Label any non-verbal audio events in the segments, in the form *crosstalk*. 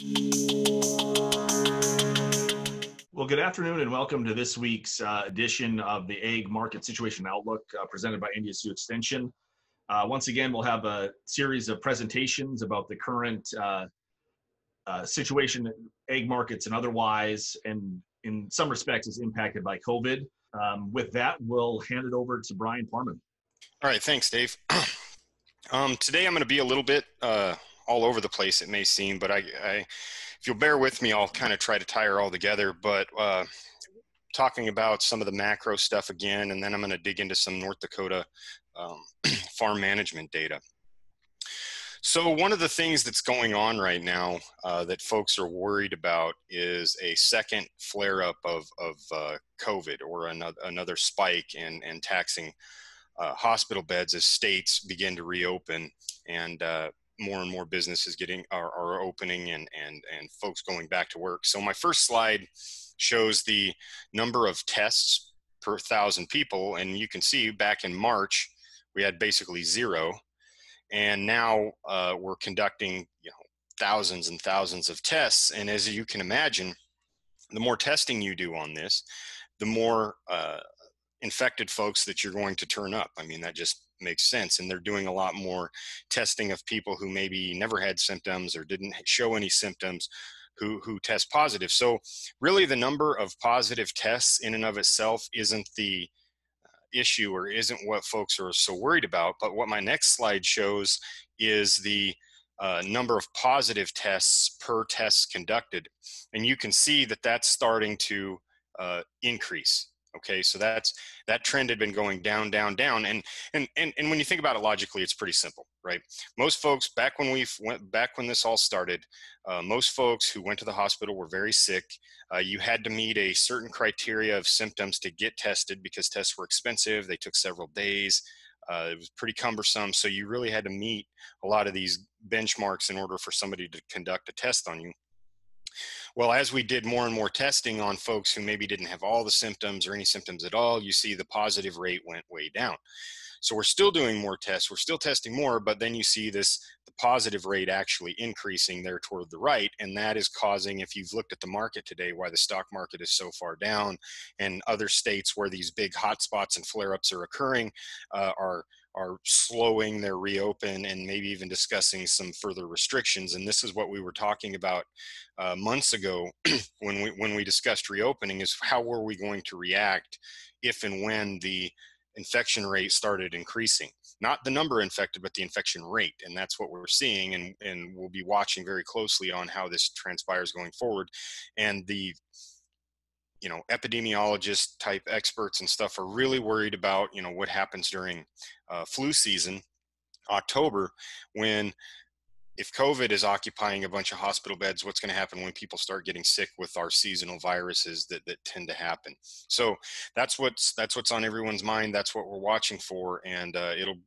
Well, good afternoon and welcome to this week's uh, edition of the Ag Market Situation Outlook uh, presented by Sioux Extension. Uh, once again, we'll have a series of presentations about the current uh, uh, situation, egg markets and otherwise, and in some respects is impacted by COVID. Um, with that, we'll hand it over to Bryon Parman. All right, thanks, Dave. *clears throat* um, today I'm going to be a little bit uh, all over the place, it may seem, but I, I, if you'll bear with me, I'll kind of try to tie her all together. But uh, talking about some of the macro stuff again, and then I'm going to dig into some North Dakota um, *clears throat* farm management data. So one of the things that's going on right now uh, that folks are worried about is a second flare-up of, of uh, COVID or another, another spike in, in taxing uh, hospital beds as states begin to reopen and uh, more and more businesses getting are, are opening and, and, and folks going back to work. So my first slide shows the number of tests per thousand people. And you can see back in March, we had basically zero and now uh, we're conducting you know thousands and thousands of tests and as you can imagine the more testing you do on this the more uh, infected folks that you're going to turn up i mean that just makes sense and they're doing a lot more testing of people who maybe never had symptoms or didn't show any symptoms who who test positive so really the number of positive tests in and of itself isn't the issue or isn't what folks are so worried about. But what my next slide shows is the uh, number of positive tests per test conducted. And you can see that that's starting to uh, increase. Okay, so that's that trend had been going down, down, down, and and and and when you think about it logically, it's pretty simple, right? Most folks back when we went back when this all started, uh, most folks who went to the hospital were very sick. Uh, you had to meet a certain criteria of symptoms to get tested because tests were expensive. They took several days. Uh, it was pretty cumbersome, so you really had to meet a lot of these benchmarks in order for somebody to conduct a test on you. Well, as we did more and more testing on folks who maybe didn't have all the symptoms or any symptoms at all, you see the positive rate went way down. So we're still doing more tests, we're still testing more, but then you see this the positive rate actually increasing there toward the right, and that is causing, if you've looked at the market today, why the stock market is so far down, and other states where these big hotspots and flare-ups are occurring uh, are are slowing their reopen and maybe even discussing some further restrictions. And this is what we were talking about uh, months ago *clears throat* when we when we discussed reopening is how were we going to react if and when the infection rate started increasing not the number infected but the infection rate and that's what we're seeing and and we'll be watching very closely on how this transpires going forward and the you know epidemiologist type experts and stuff are really worried about you know what happens during uh, flu season october when if covid is occupying a bunch of hospital beds what's going to happen when people start getting sick with our seasonal viruses that, that tend to happen? So that's what's that's what's on everyone's mind that's what we're watching for and uh, it'll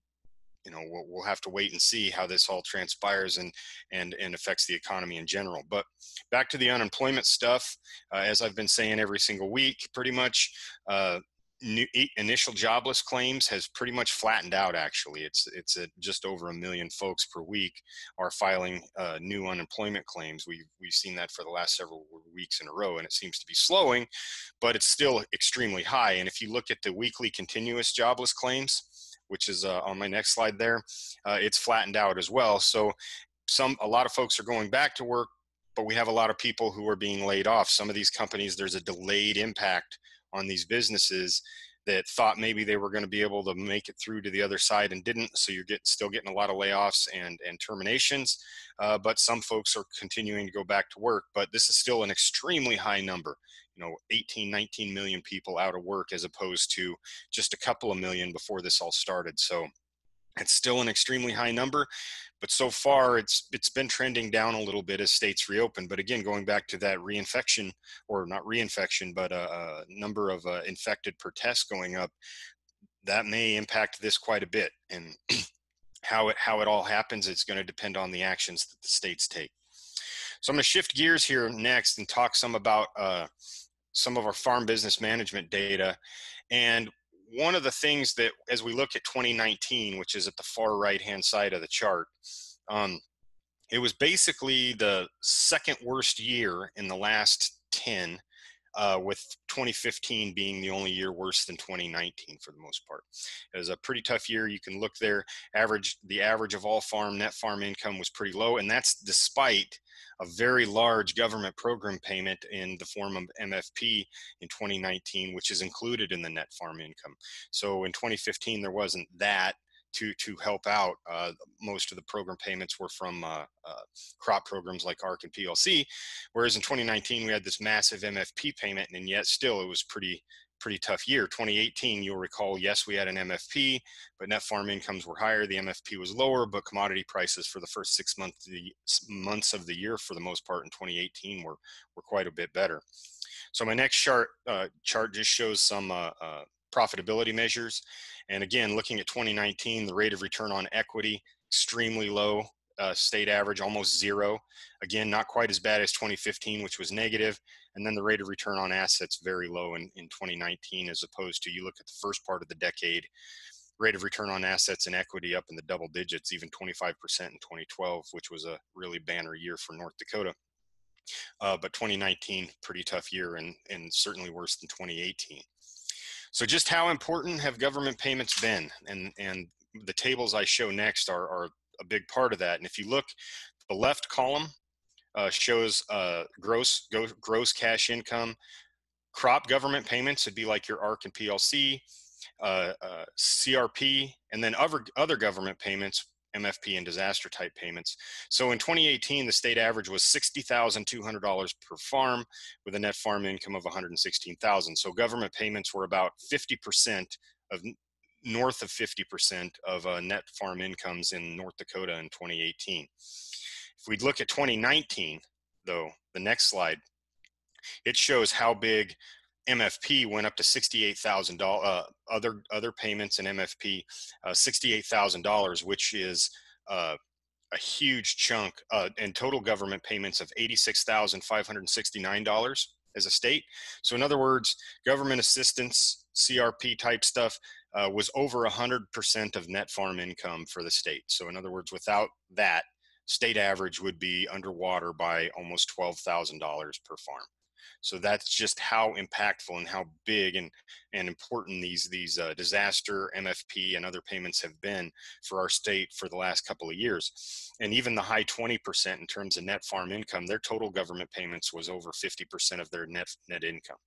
you know we'll, we'll have to wait and see how this all transpires and and and affects the economy in general. But back to the unemployment stuff uh, as i've been saying every single week pretty much uh, new initial jobless claims has pretty much flattened out actually. It's it's just over a million folks per week are filing uh, new unemployment claims. We've we've seen that for the last several weeks in a row and it seems to be slowing but it's still extremely high. And if you look at the weekly continuous jobless claims which is uh, on my next slide there, uh, it's flattened out as well. So some a lot of folks are going back to work, but we have a lot of people who are being laid off. Some of these companies, there's a delayed impact on these businesses that thought maybe they were going to be able to make it through to the other side and didn't. So you're getting still getting a lot of layoffs and and terminations. Uh, but some folks are continuing to go back to work. But this is still an extremely high number know 18 19 million people out of work as opposed to just a couple of million before this all started. So it's still an extremely high number but so far it's it's been trending down a little bit as states reopen. But again going back to that reinfection or not reinfection but a, a number of uh, infected per test going up that may impact this quite a bit. And *clears throat* how it how it all happens it's going to depend on the actions that the states take. So i'm going to shift gears here next and talk some about uh, some of our farm business management data. And one of the things that, as we look at 2019, which is at the far right hand side of the chart, um, it was basically the second worst year in the last 10 uh, with 2015 being the only year worse than 2019 for the most part. It was a pretty tough year. You can look there. Average the average of all farm net farm income was pretty low, and that's despite a very large government program payment in the form of MFP in 2019, which is included in the net farm income. So in 2015 there wasn't that to to help out. Uh, most of the program payments were from uh, uh, crop programs like ARC and PLC, whereas in 2019 we had this massive MFP payment, and yet still it was pretty pretty tough year. 2018, you'll recall, yes, we had an MFP, but net farm incomes were higher. The MFP was lower, but commodity prices for the first six months the months of the year, for the most part, in 2018, were were quite a bit better. So my next chart uh, chart just shows some uh, uh, profitability measures. And again, looking at 2019, the rate of return on equity, extremely low, uh, state average, almost zero. Again, not quite as bad as 2015, which was negative. And then the rate of return on assets, very low in, in 2019, as opposed to you look at the first part of the decade, rate of return on assets and equity up in the double digits, even 25% in 2012, which was a really banner year for North Dakota. Uh, but 2019, pretty tough year and, and certainly worse than 2018. So just how important have government payments been? And, and the tables I show next are, are a big part of that. And if you look, the left column uh, shows uh, gross go, gross cash income. Crop government payments would be like your ARC and PLC, uh, uh CRP, and then other other government payments MFP and disaster type payments. So in 2018, the state average was $60,200 per farm with a net farm income of 116,000. So government payments were about 50% of north of 50% of uh, net farm incomes in North Dakota in 2018. If we look at 2019, though, the next slide, it shows how big MFP went up to sixty-eight thousand dollars. Uh, other other payments in MFP, uh, sixty-eight thousand dollars, which is uh, a huge chunk, uh, and total government payments of eighty-six thousand five hundred sixty-nine dollars as a state. So, in other words, government assistance, CRP type stuff, uh, was over hundred percent of net farm income for the state. So, in other words, without that, state average would be underwater by almost twelve thousand dollars per farm. So that's just how impactful and how big and, and important these, these uh, disaster, MFP, and other payments have been for our state for the last couple of years. And even the high 20% in terms of net farm income, their total government payments was over 50% of their net, net income.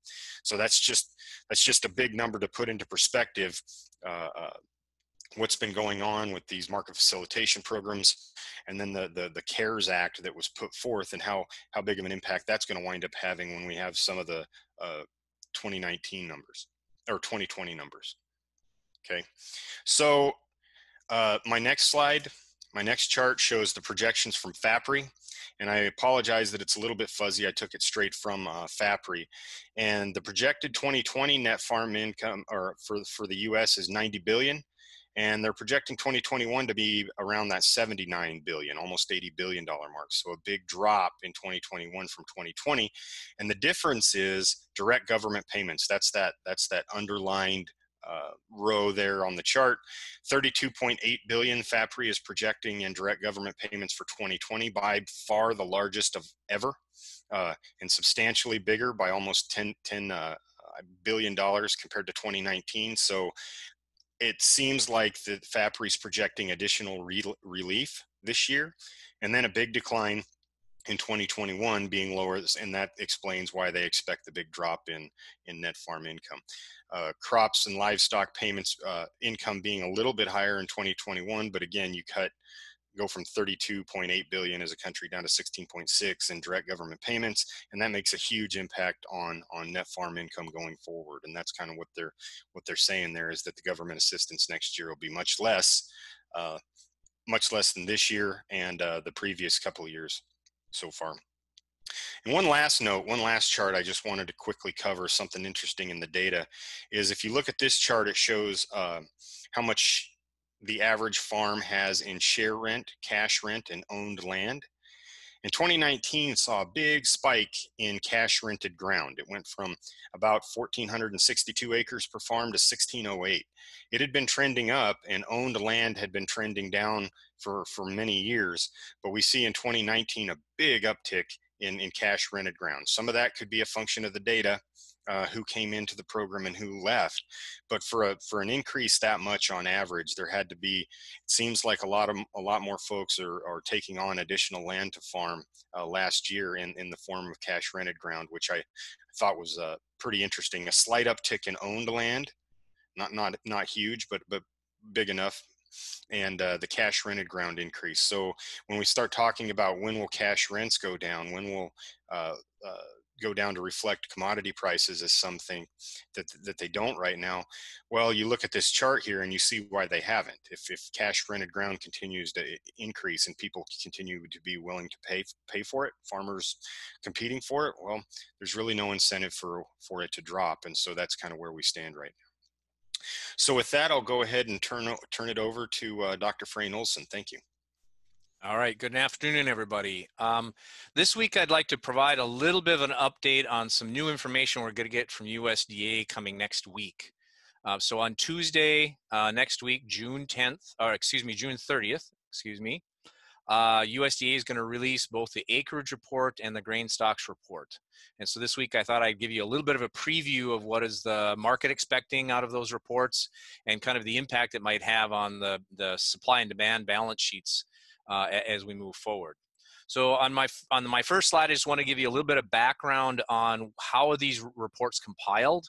So that's just, that's just a big number to put into perspective uh, uh, what's been going on with these market facilitation programs and then the, the, the CARES Act that was put forth and how, how big of an impact that's going to wind up having when we have some of the uh, 2019 numbers or 2020 numbers. Okay, so uh, my next slide, my next chart shows the projections from FAPRI. And I apologize that it's a little bit fuzzy. I took it straight from uh, FAPRI. And the projected 2020 net farm income or for, for the US is 90 billion and they're projecting 2021 to be around that 79 billion almost 80 billion dollar mark. So a big drop in 2021 from 2020 and the difference is direct government payments. That's that that's that underlined uh, row there on the chart. 32.8 billion fapri is projecting in direct government payments for 2020 by far the largest of ever uh, and substantially bigger by almost 10, 10 uh, billion dollars compared to 2019 so it seems like the FAPRI is projecting additional re relief this year, and then a big decline in 2021 being lower, and that explains why they expect the big drop in in net farm income. Uh, crops and livestock payments uh, income being a little bit higher in 2021, but again, you cut go from 32.8 billion as a country down to 16.6 in direct government payments and that makes a huge impact on on net farm income going forward. And that's kind of what they're what they're saying there is that the government assistance next year will be much less uh, much less than this year and uh, the previous couple of years so far. And one last note, one last chart I just wanted to quickly cover something interesting in the data is if you look at this chart, it shows uh, how much the average farm has in share rent, cash rent, and owned land. And 2019, saw a big spike in cash rented ground. It went from about 1,462 acres per farm to 1,608. It had been trending up, and owned land had been trending down for, for many years. But we see in 2019 a big uptick in, in cash rented ground. Some of that could be a function of the data, uh, who came into the program and who left. But for a for an increase that much on average, there had to be. It seems like a lot of a lot more folks are, are taking on additional land to farm uh, last year in in the form of cash rented ground, which I thought was uh, pretty interesting. A slight uptick in owned land, not not not huge, but but big enough and uh, the cash rented ground increase. So when we start talking about when will cash rents go down, when will uh, uh, go down to reflect commodity prices as something that that they don't right now. Well, you look at this chart here and you see why they haven't. If if cash rented ground continues to increase and people continue to be willing to pay pay for it, farmers competing for it, well, there's really no incentive for for it to drop, and so that's kind of where we stand right now. So with that, I'll go ahead and turn turn it over to uh, Dr. Frayne Olson. Thank you. All right, good afternoon, everybody. Um, this week, I'd like to provide a little bit of an update on some new information we're going to get from USDA coming next week. Uh, so on Tuesday uh, next week, June 10th, or excuse me, June 30th, excuse me, uh, USDA is going to release both the acreage report and the grain stocks report. And so this week I thought I'd give you a little bit of a preview of what is the market expecting out of those reports and kind of the impact it might have on the, the supply and demand balance sheets uh, as we move forward. So on my on my first slide, I just want to give you a little bit of background on how are these reports compiled,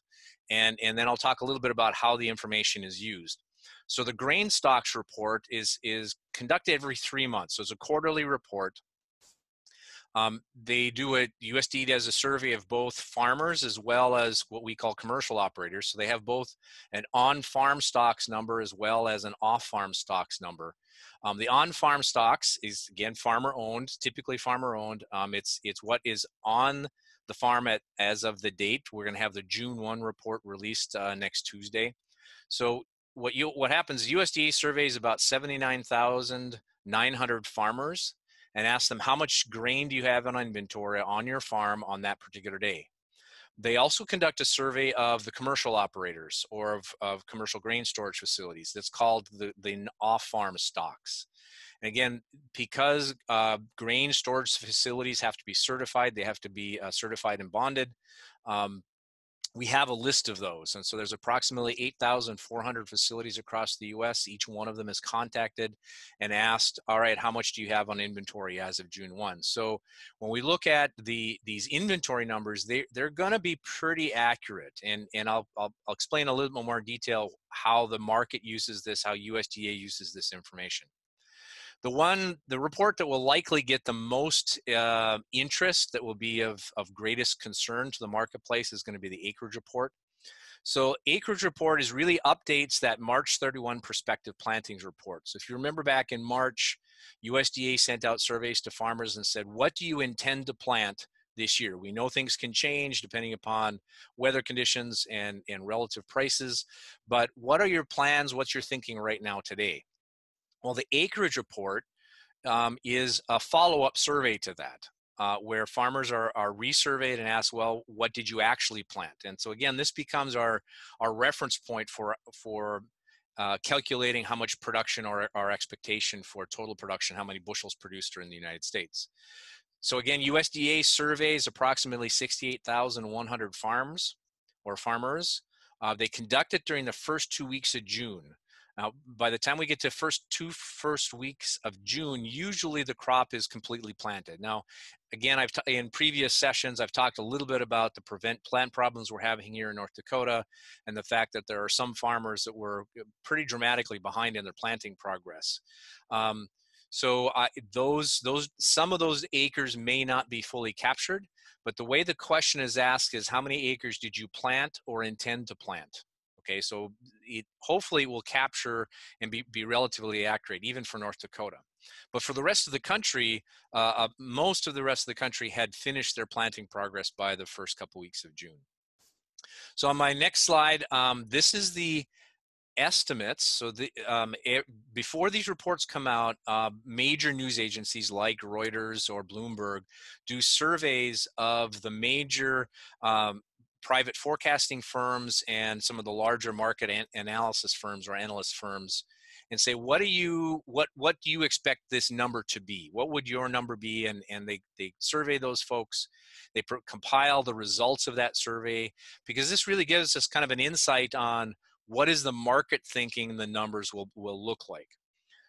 and and then I'll talk a little bit about how the information is used. So the grain stocks report is is conducted every three months. So it's a quarterly report. Um, they do it. USD does a survey of both farmers as well as what we call commercial operators. So they have both an on-farm stocks number as well as an off-farm stocks number. Um, the on-farm stocks is again farmer-owned, typically farmer-owned. Um, it's it's what is on the farm at as of the date. We're going to have the June one report released uh, next Tuesday. So what you what happens? USDA surveys about seventy-nine thousand nine hundred farmers and ask them how much grain do you have in inventory on your farm on that particular day. They also conduct a survey of the commercial operators or of, of commercial grain storage facilities. That's called the, the off-farm stocks. And again, because uh, grain storage facilities have to be certified, they have to be uh, certified and bonded. Um, we have a list of those. And so there's approximately 8,400 facilities across the US. Each one of them is contacted and asked, all right, how much do you have on inventory as of June 1? So when we look at the these inventory numbers, they, they're going to be pretty accurate. And, and I'll, I'll, I'll explain a little bit more detail how the market uses this, how USDA uses this information. The one, the report that will likely get the most uh, interest, that will be of, of greatest concern to the marketplace, is going to be the acreage report. So acreage report is really updates that March 31 prospective plantings report. So if you remember back in March, USDA sent out surveys to farmers and said, what do you intend to plant this year? We know things can change depending upon weather conditions and, and relative prices, but what are your plans? What's your thinking right now today? Well, the acreage report um, is a follow-up survey to that. Uh, where farmers are, are resurveyed and asked, well, what did you actually plant? And so again, this becomes our, our reference point for, for uh, calculating how much production or our expectation for total production, how many bushels produced are in the United States. So again, USDA surveys approximately 68,100 farms or farmers. Uh, they conduct it during the first two weeks of June. Now, by the time we get to first two first weeks of June, usually the crop is completely planted. Now, again, I've t- in previous sessions I've talked a little bit about the prevent plant problems we're having here in North Dakota, and the fact that there are some farmers that were uh, pretty dramatically behind in their planting progress. Um, so I, those those some of those acres may not be fully captured, but the way the question is asked is how many acres did you plant or intend to plant? Okay, so it hopefully will capture and be, be relatively accurate, even for North Dakota. But for the rest of the country, uh, uh, most of the rest of the country had finished their planting progress by the first couple weeks of June. So on my next slide, um, this is the estimates. So the um, it, before these reports come out, uh, major news agencies like Reuters or Bloomberg do surveys of the major um, private forecasting firms and some of the larger market an- analysis firms or analyst firms and say what do you what what do you expect this number to be? What would your number be? And and they they survey those folks. They pro- compile the results of that survey because this really gives us kind of an insight on what is the market thinking the numbers will will look like.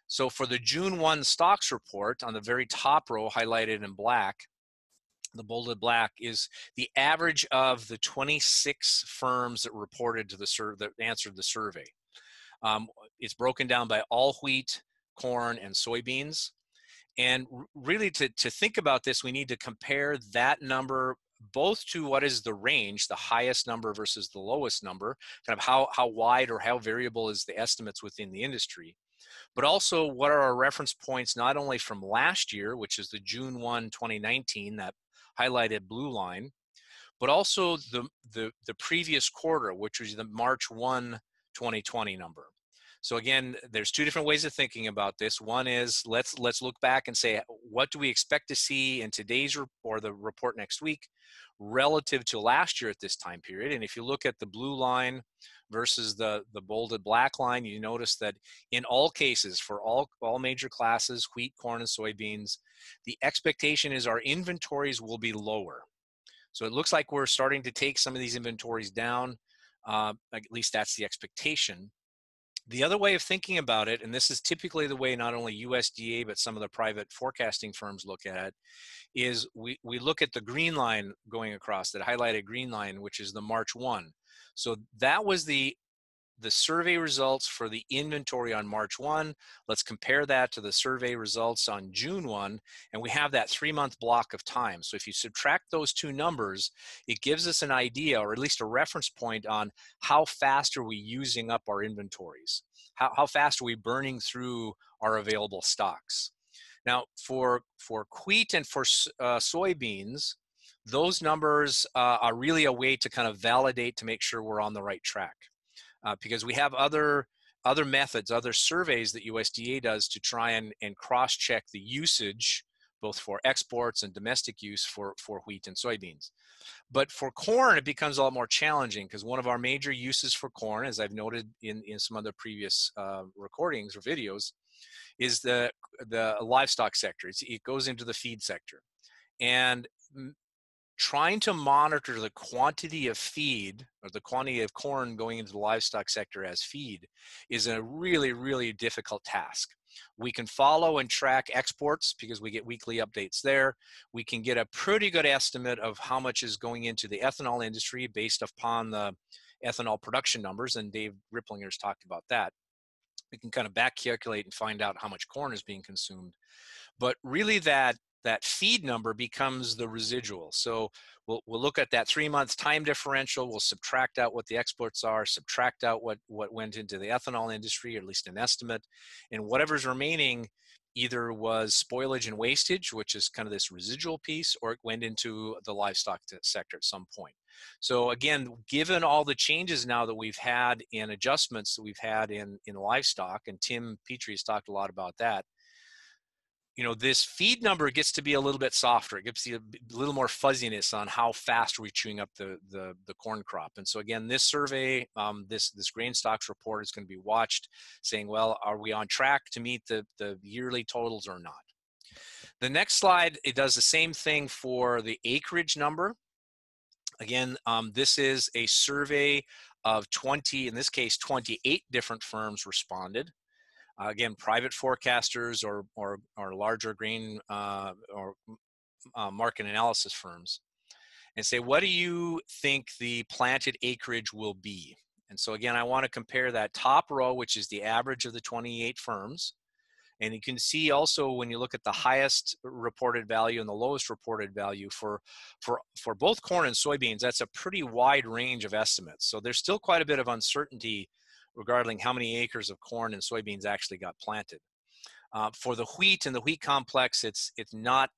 So for the june 1 stocks report on the very top row highlighted in black the bolded black is the average of the 26 firms that reported to the sur- that answered the survey um, it's broken down by all wheat, corn, and soybeans. And really, to, to think about this, we need to compare that number both to what is the range, the highest number versus the lowest number, kind of how, how wide or how variable is the estimates within the industry, but also what are our reference points not only from last year, which is the June 1, 2019, that highlighted blue line, but also the, the, the previous quarter, which was the March 1, 2020 number. So again, there's two different ways of thinking about this. One is let's let's look back and say what do we expect to see in today's report or the report next week relative to last year at this time period. And if you look at the blue line versus the the bolded black line, you notice that in all cases for all all major classes, wheat, corn, and soybeans, the expectation is our inventories will be lower. So it looks like we're starting to take some of these inventories down. Uh, at least that's the expectation. The other way of thinking about it, and this is typically the way not only USDA but some of the private forecasting firms look at it, is we, we look at the green line going across, that highlighted green line, which is the March 1. So that was the the survey results for the inventory on March 1. Let's compare that to the survey results on June 1, and we have that three month block of time. So if you subtract those two numbers, it gives us an idea, or at least a reference point on how fast are we using up our inventories? How, how fast are we burning through our available stocks? Now, for, for wheat and for uh, soybeans, those numbers uh, are really a way to kind of validate to make sure we're on the right track uh, because we have other other methods, other surveys that USDA does to try and, and cross-check the usage, both for exports and domestic use for, for wheat and soybeans. But for corn, it becomes a lot more challenging because one of our major uses for corn, as I've noted in, in some other previous uh, recordings or videos, is the, the livestock sector. It's, it goes into the feed sector. And trying to monitor the quantity of feed or the quantity of corn going into the livestock sector as feed is a really, really difficult task. We can follow and track exports because we get weekly updates there. We can get a pretty good estimate of how much is going into the ethanol industry based upon the ethanol production numbers, and Dave Ripplinger's talked about that. We can kind of back calculate and find out how much corn is being consumed. But really, that that feed number becomes the residual. So we'll, we'll look at that three month time differential. We'll subtract out what the exports are, subtract out what, what went into the ethanol industry, or at least an estimate. And whatever's remaining either was spoilage and wastage, which is kind of this residual piece, or it went into the livestock sector at some point. So again, given all the changes now that we've had in adjustments that we've had in, in livestock, and Tim Petry has talked a lot about that, you know this feed number gets to be a little bit softer. It gives you a little more fuzziness on how fast we're chewing up the the, the corn crop. And so again this survey um, this this grain stocks report is going to be watched saying well are we on track to meet the the yearly totals or not? The next slide it does the same thing for the acreage number. Again um, this is a survey of 20 in this case 28 different firms responded uh, again, private forecasters or, or, or larger grain uh, or uh, market analysis firms and say, what do you think the planted acreage will be? And so again, I want to compare that top row, which is the average of the 28 firms. And you can see also when you look at the highest reported value and the lowest reported value for, for, for both corn and soybeans, that's a pretty wide range of estimates. So there's still quite a bit of uncertainty regarding how many acres of corn and soybeans actually got planted. Uh, for the wheat and the wheat complex, it's it's not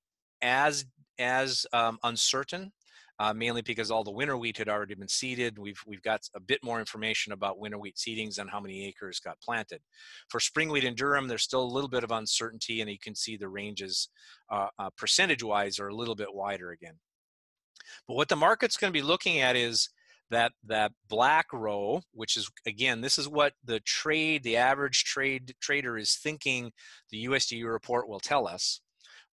as as um, uncertain, uh, mainly because all the winter wheat had already been seeded. We've we've got a bit more information about winter wheat seedings and how many acres got planted. For spring wheat and durum, there's still a little bit of uncertainty, and you can see the ranges uh, uh percentage-wise are a little bit wider again. But what the market's going to be looking at is that that black row which is again this is what the trade the average trade trader is thinking the usda report will tell us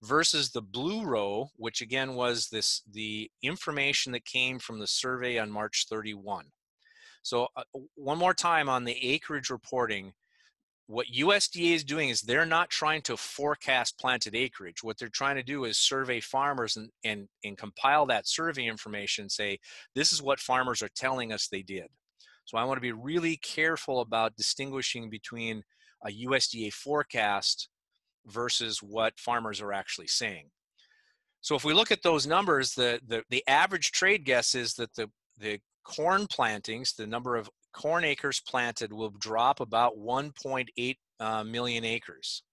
versus the blue row which again was this the information that came from the survey on march 31 so uh, one more time on the acreage reporting what USDA is doing is they're not trying to forecast planted acreage. What they're trying to do is survey farmers and, and, and compile that survey information and say, this is what farmers are telling us they did. So I want to be really careful about distinguishing between a USDA forecast versus what farmers are actually saying. So if we look at those numbers, the, the, the average trade guess is that the, the corn plantings, the number of corn acres planted will drop about 1.8 uh, million acres.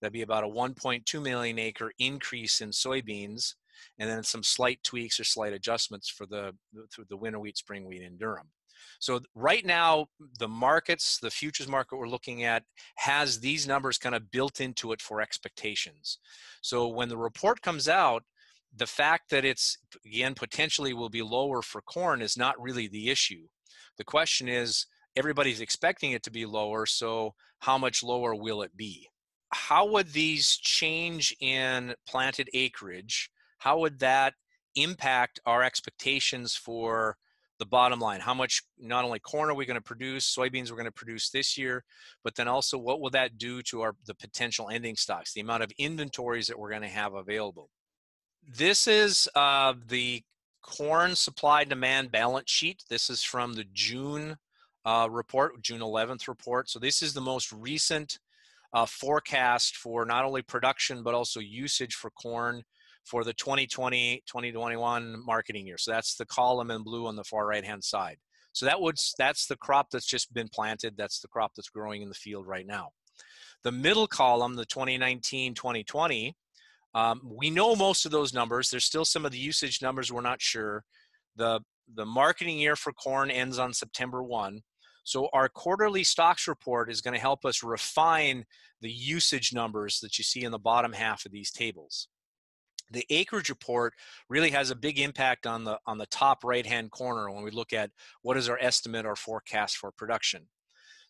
That'd be about a 1.2 million acre increase in soybeans, and then some slight tweaks or slight adjustments for the through the winter wheat, spring wheat in Durum. So right now, the markets, the futures market we're looking at, has these numbers kind of built into it for expectations. So when the report comes out, the fact that it's again potentially will be lower for corn is not really the issue. The question is, everybody's expecting it to be lower, so how much lower will it be? How would these change in planted acreage? How would that impact our expectations for the bottom line? How much not only corn are we going to produce, soybeans we're going to produce this year, but then also what will that do to our the potential ending stocks, the amount of inventories that we're going to have available? This is uh, the corn supply demand balance sheet. This is from the June uh, report, June 11th report. So this is the most recent uh, forecast for not only production but also usage for corn for the 2020 2021 marketing year. So that's the column in blue on the far right hand side. So that would that's the crop that's just been planted. That's the crop that's growing in the field right now. The middle column, the 2019 2020, um, we know most of those numbers. There's still some of the usage numbers we're not sure. The, the marketing year for corn ends on September 1. So our quarterly stocks report is going to help us refine the usage numbers that you see in the bottom half of these tables. The acreage report really has a big impact on the on the top right hand corner when we look at what is our estimate or forecast for production.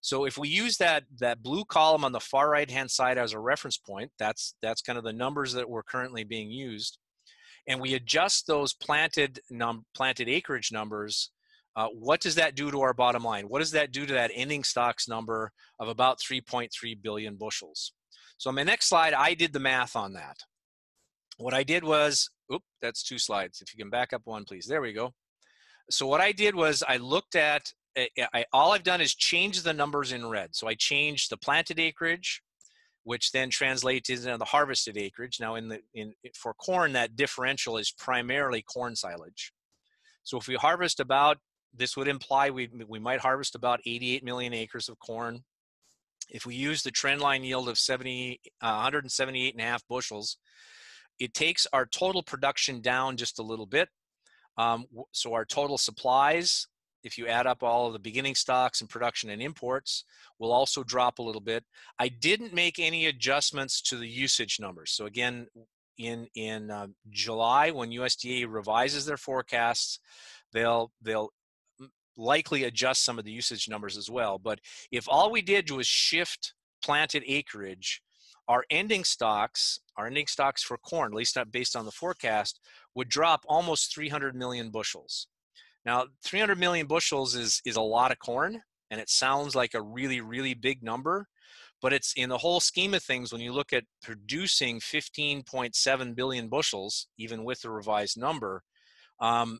So if we use that, that blue column on the far right-hand side as a reference point, that's, that's kind of the numbers that were currently being used, and we adjust those planted, num planted acreage numbers, uh, what does that do to our bottom line? What does that do to that ending stocks number of about 3.3 billion bushels? So on my next slide, I did the math on that. What I did was, oop, that's two slides. If you can back up one, please. There we go. So what I did was I looked at I, all I've done is change the numbers in red. So I changed the planted acreage, which then translates into the harvested acreage. Now, in the in for corn, that differential is primarily corn silage. So if we harvest about, this would imply we we might harvest about 88 million acres of corn. If we use the trend line yield of 70, uh, 178 and a half bushels, it takes our total production down just a little bit. Um, so our total supplies if you add up all of the beginning stocks and production and imports, will also drop a little bit. I didn't make any adjustments to the usage numbers. So again, in in uh, July when USDA revises their forecasts, they'll they'll likely adjust some of the usage numbers as well. But if all we did was shift planted acreage, our ending stocks, our ending stocks for corn, at least not based on the forecast, would drop almost 300 million bushels. Now, 300 million bushels is, is a lot of corn, and it sounds like a really, really big number. But it's in the whole scheme of things, when you look at producing 15.7 billion bushels, even with the revised number, um,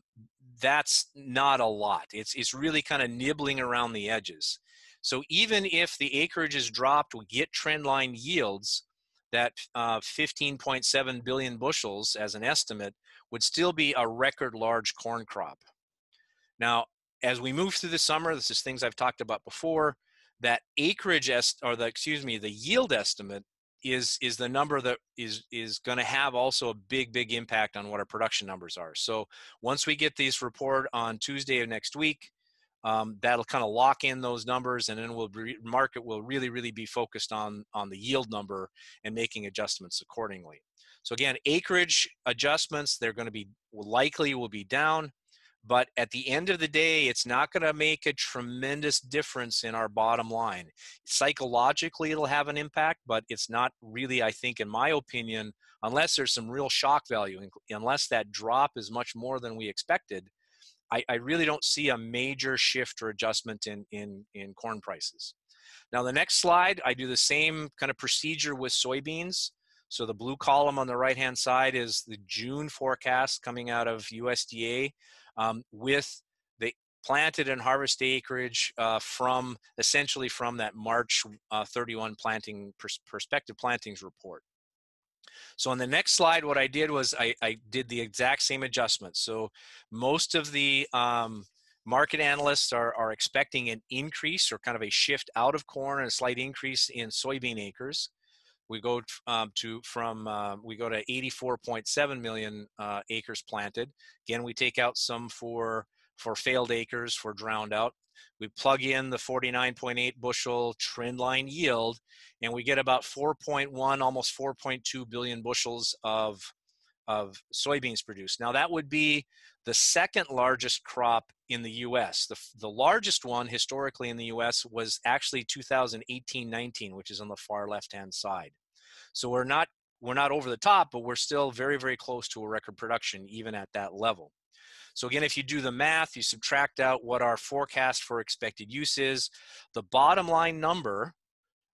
that's not a lot. It's, it's really kind of nibbling around the edges. So even if the acreage is dropped, we get trendline yields, that uh, 15.7 billion bushels as an estimate would still be a record large corn crop. Now, as we move through the summer, this is things I've talked about before. That acreage est- or the excuse me, the yield estimate is is the number that is is going to have also a big big impact on what our production numbers are. So once we get this report on Tuesday of next week, um, that'll kind of lock in those numbers, and then we'll re- market will really really be focused on on the yield number and making adjustments accordingly. So again, acreage adjustments they're going to be likely will be down but at the end of the day, it's not going to make a tremendous difference in our bottom line. Psychologically, it'll have an impact, but it's not really, I think, in my opinion, unless there's some real shock value, unless that drop is much more than we expected. I, I really don't see a major shift or adjustment in, in, in corn prices. Now, the next slide, I do the same kind of procedure with soybeans. So the blue column on the right hand side is the June forecast coming out of USDA um, with the planted and harvest acreage uh, from essentially from that March uh, 31 planting pers prospective plantings report. So on the next slide, what I did was I, I did the exact same adjustment. So most of the um, market analysts are, are expecting an increase or kind of a shift out of corn and a slight increase in soybean acres we go um, to from uh, we go to 84.7 million uh, acres planted. Again, we take out some for for failed acres for drowned out. We plug in the 49.8 bushel trend line yield, and we get about 4.1, almost 4.2 billion bushels of of soybeans produced. Now that would be the second largest crop in the U.S. The, the largest one historically in the U.S. was actually 2018-19, which is on the far left-hand side. So we're not we're not over the top, but we're still very very close to a record production even at that level. So again, if you do the math, you subtract out what our forecast for expected use is. The bottom line number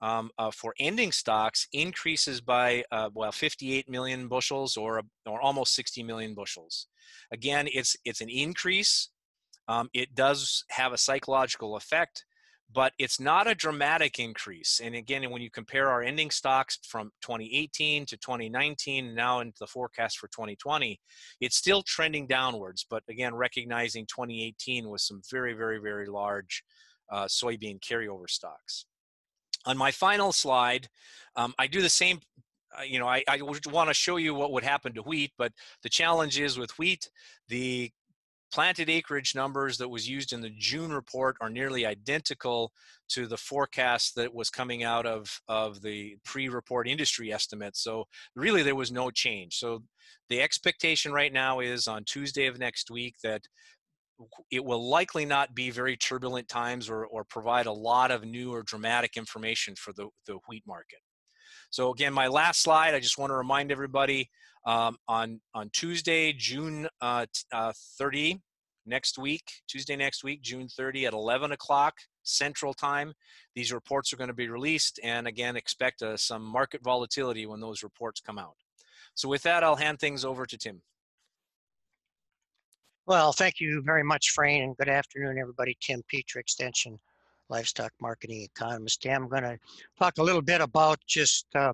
um, uh, for ending stocks increases by uh, well 58 million bushels or or almost 60 million bushels. Again, it's it's an increase. Um, it does have a psychological effect, but it's not a dramatic increase. And again, when you compare our ending stocks from 2018 to 2019, now into the forecast for 2020, it's still trending downwards. But again, recognizing 2018 was some very, very, very large uh, soybean carryover stocks. On my final slide, um, I do the same uh, you know, I, I want to show you what would happen to wheat, but the challenge is with wheat, the planted acreage numbers that was used in the June report are nearly identical to the forecast that was coming out of, of the pre-report industry estimates. So really there was no change. So the expectation right now is on Tuesday of next week that it will likely not be very turbulent times or, or provide a lot of new or dramatic information for the, the wheat market. So again, my last slide, I just want to remind everybody um, on, on Tuesday, June uh, uh, 30, next week, Tuesday next week, June 30 at 11 o'clock Central Time, these reports are going to be released. And again, expect uh, some market volatility when those reports come out. So with that, I'll hand things over to Tim. Well, thank you very much, Frayne, and good afternoon, everybody. Tim Petry, Extension Livestock Marketing Economist. I'm going to talk a little bit about just uh,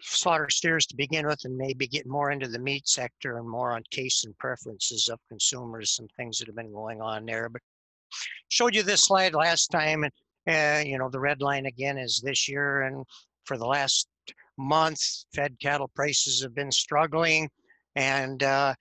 slaughter steers to begin with and maybe get more into the meat sector and more on tastes and preferences of consumers and things that have been going on there. But showed you this slide last time and uh, you know the red line again is this year and for the last month fed cattle prices have been struggling and uh,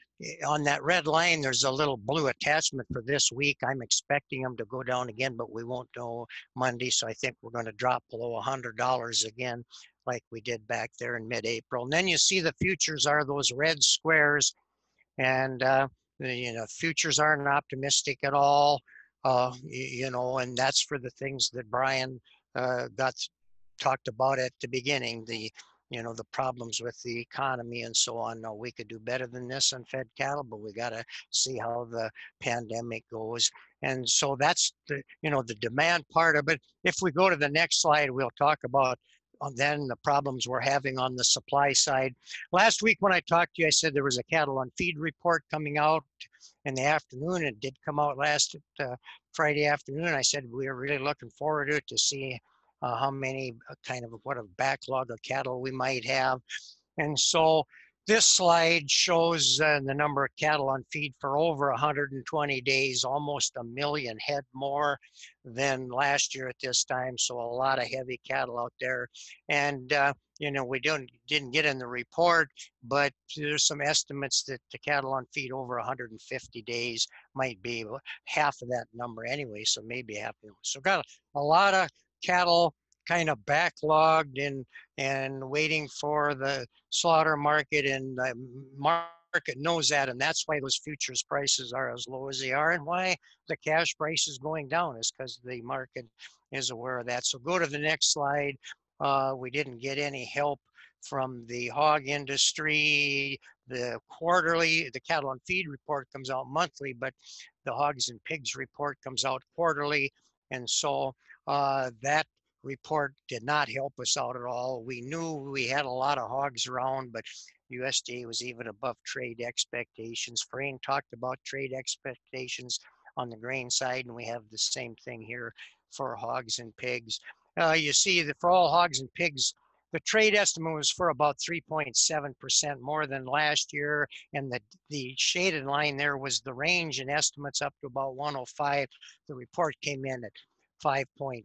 on that red line, there's a little blue attachment for this week. I'm expecting them to go down again, but we won't know Monday. So I think we're going to drop below $100 again, like we did back there in mid-April. And then you see the futures are those red squares. And, uh, you know, futures aren't optimistic at all, uh, you know, and that's for the things that Bryon uh, got talked about at the beginning, the you know the problems with the economy and so on no we could do better than this on fed cattle but we got to see how the pandemic goes and so that's the you know the demand part of it if we go to the next slide we'll talk about then the problems we're having on the supply side. Last week when i talked to you i said there was a cattle on feed report coming out in the afternoon. It did come out last uh, friday afternoon. I said we are really looking forward to it to see uh, how many uh, kind of what a backlog of cattle we might have. And so this slide shows uh, the number of cattle on feed for over 120 days, almost a million head more than last year at this time. So a lot of heavy cattle out there. And, uh, you know, we don't, didn't get in the report, but there's some estimates that the cattle on feed over 150 days might be half of that number anyway. So maybe half. So got a, a lot of cattle kind of backlogged and and waiting for the slaughter market and the market knows that, and that's why those futures prices are as low as they are, and why the cash price is going down is because the market is aware of that. So go to the next slide. Uh, we didn't get any help from the hog industry. The quarterly, the cattle and feed report comes out monthly, but the hogs and pigs report comes out quarterly. And so uh, that report did not help us out at all. We knew we had a lot of hogs around, but USDA was even above trade expectations. Frayne talked about trade expectations on the grain side, and we have the same thing here for hogs and pigs. Uh, you see that for all hogs and pigs, the trade estimate was for about 3.7% more than last year. And the, the shaded line there was the range in estimates up to about 105. The report came in at 5.2,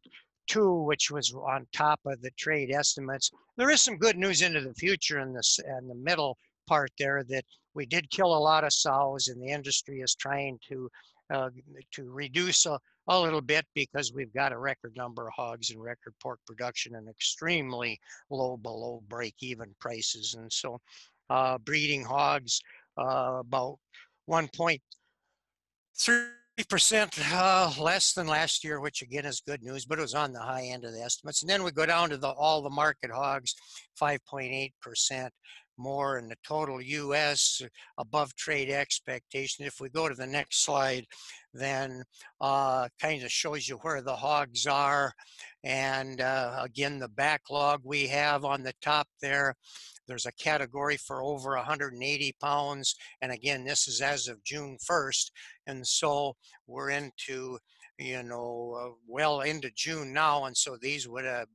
which was on top of the trade estimates. There is some good news into the future in, this, in the middle part there that we did kill a lot of sows and the industry is trying to uh, to reduce a, a little bit because we've got a record number of hogs and record pork production and extremely low below break even prices. And so uh, breeding hogs uh, about 1.3% uh, less than last year, which again is good news, but it was on the high end of the estimates. And then we go down to the all the market hogs, 5.8% more in the total US above trade expectation. If we go to the next slide, then uh, kind of shows you where the hogs are. And uh, again, the backlog we have on the top there, there's a category for over 180 pounds. And again, this is as of June 1st. And so we're into, you know, uh, well into June now. And so these would have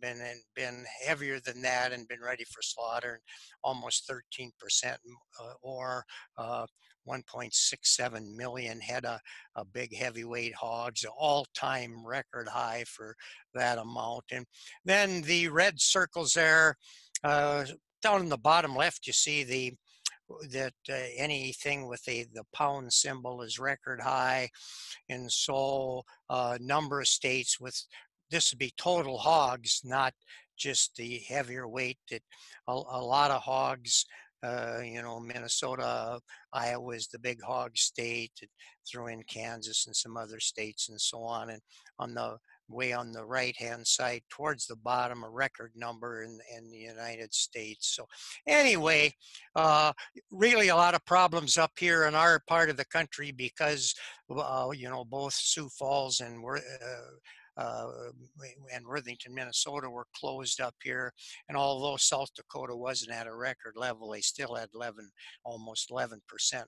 been been heavier than that and been ready for slaughter, and almost 13% uh, or uh, 1.67 million head of, of big heavyweight hogs, all-time record high for that amount. And then the red circles there, uh, down in the bottom left, you see the that uh, anything with a the pound symbol is record high and so a number of states with this would be total hogs, not just the heavier weight that a, a lot of hogs, uh, you know, Minnesota, Iowa is the big hog state, throw in Kansas and some other states and so on. And on the way on the right hand side towards the bottom, a record number in, in the United States. So anyway, uh, really a lot of problems up here in our part of the country because, uh, you know, both Sioux Falls and uh, uh, and Worthington, Minnesota were closed up here. And although South Dakota wasn't at a record level, they still had 11, almost 11%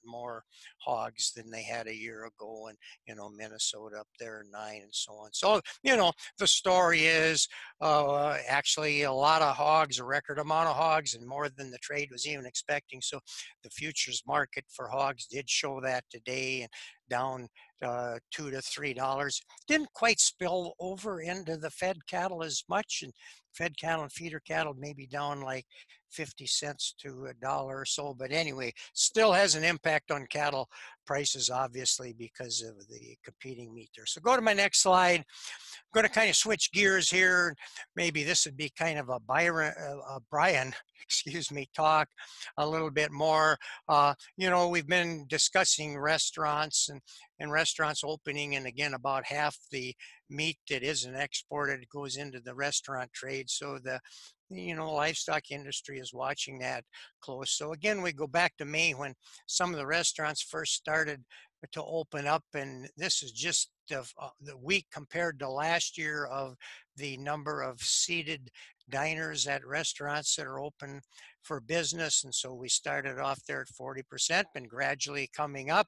more hogs than they had a year ago. And, you know, Minnesota up there, nine and so on. So, you know, the story is uh, actually a lot of hogs, a record amount of hogs, and more than the trade was even expecting. So the futures market for hogs did show that today. And down uh, two to three dollars. Didn't quite spill over into the fed cattle as much, and fed cattle and feeder cattle maybe down like 50 cents to a dollar or so. But anyway, still has an impact on cattle prices, obviously, because of the competing meat there. So go to my next slide. I'm going to kind of switch gears here. Maybe this would be kind of a Byron, uh, a Bryon, *laughs* excuse me, talk a little bit more. Uh, you know, we've been discussing restaurants and, and restaurants opening, and again, about half the meat that isn't exported goes into the restaurant trade. So the you know, livestock industry is watching that close. So again, we go back to May when some of the restaurants first started to open up, and this is just the, uh, the week compared to last year of the number of seated diners at restaurants that are open for business. And so we started off there at 40%, been gradually coming up.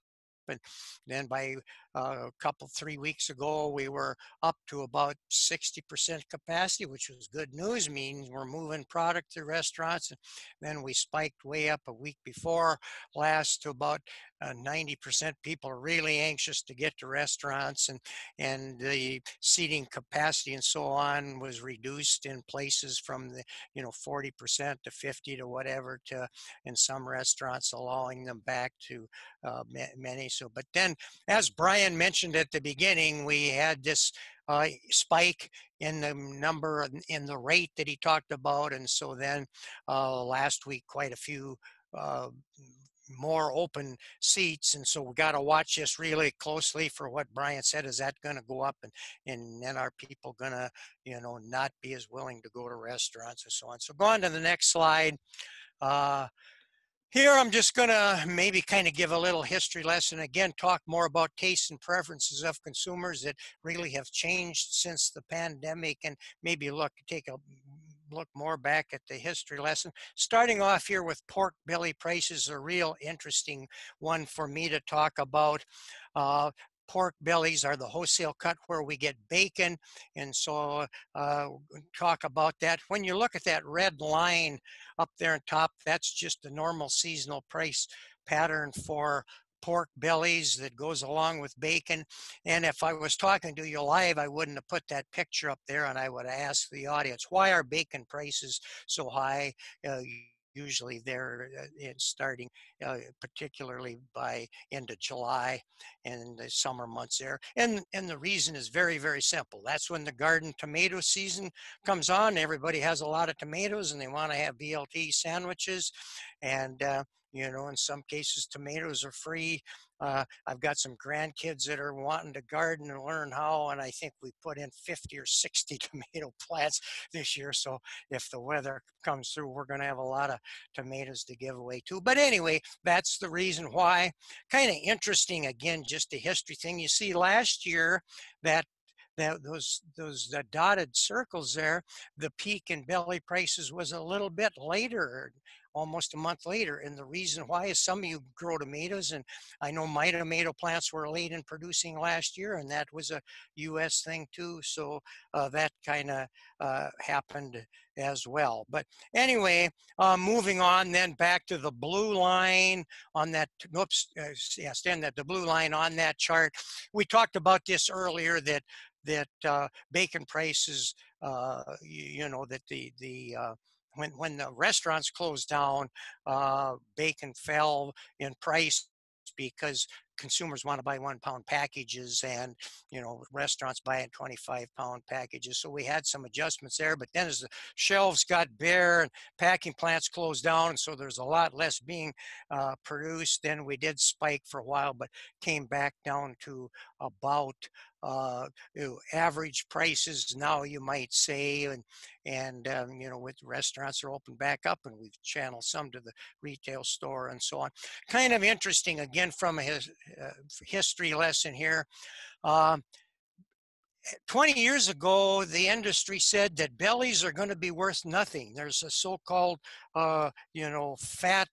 And then by uh, a couple, three weeks ago, we were up to about 60% capacity, which was good news, means we're moving product to restaurants. And then we spiked way up a week before last to about uh, 90% people are really anxious to get to restaurants and, and the seating capacity and so on was reduced in places from the, you know, 40% to 50 to whatever to in some restaurants allowing them back to uh, many. So, but then as Bryon mentioned at the beginning, we had this uh, spike in the number in the rate that he talked about, and so then uh, last week quite a few uh, more open seats and so we got to watch this really closely for what Bryon said is that going to go up and and then are people going to you know not be as willing to go to restaurants and so on. So go on to the next slide. Uh, here I'm just going to maybe kind of give a little history lesson. Again, talk more about tastes and preferences of consumers that really have changed since the pandemic and maybe look, take a look more back at the history lesson. Starting off here with pork belly prices, a real interesting one for me to talk about. Uh, pork bellies are the wholesale cut where we get bacon. And so uh, talk about that. When you look at that red line up there on top, that's just the normal seasonal price pattern for pork bellies that goes along with bacon. And if I was talking to you live, I wouldn't have put that picture up there and I would asked the audience, why are bacon prices so high? Uh, usually they're uh, starting uh, particularly by end of July and the summer months there. And, and the reason is very, very simple. That's when the garden tomato season comes on. Everybody has a lot of tomatoes and they want to have BLT sandwiches. And uh, you know in some cases tomatoes are free uh, i've got some grandkids that are wanting to garden and learn how and i think we put in 50 or 60 *laughs* tomato plants this year so if the weather comes through we're going to have a lot of tomatoes to give away too. But anyway that's the reason why. Kind of interesting again just a history thing. You see last year that that those those the dotted circles there the peak in belly prices was a little bit later almost a month later. And the reason why is some of you grow tomatoes, and I know my tomato plants were late in producing last year, and that was a U.S. thing too. So uh, that kind of uh, happened as well. But anyway, uh, moving on then back to the blue line on that, oops, uh, yeah, stand that, the blue line on that chart. We talked about this earlier that that uh, bacon prices, uh, you, you, know, that the, the when when the restaurants closed down, uh, bacon fell in price because consumers want to buy one pound packages and you know restaurants buying 25 pound packages so we had some adjustments there but then as the shelves got bare and packing plants closed down and so there's a lot less being uh, produced then we did spike for a while but came back down to about uh, average prices now, you might say, and and um, you know, with restaurants are open back up, and we've channeled some to the retail store and so on. Kind of interesting, again, from a his, history lesson here. Um, 20 years ago, the industry said that bellies are going to be worth nothing. There's a so-called, uh, you know, fat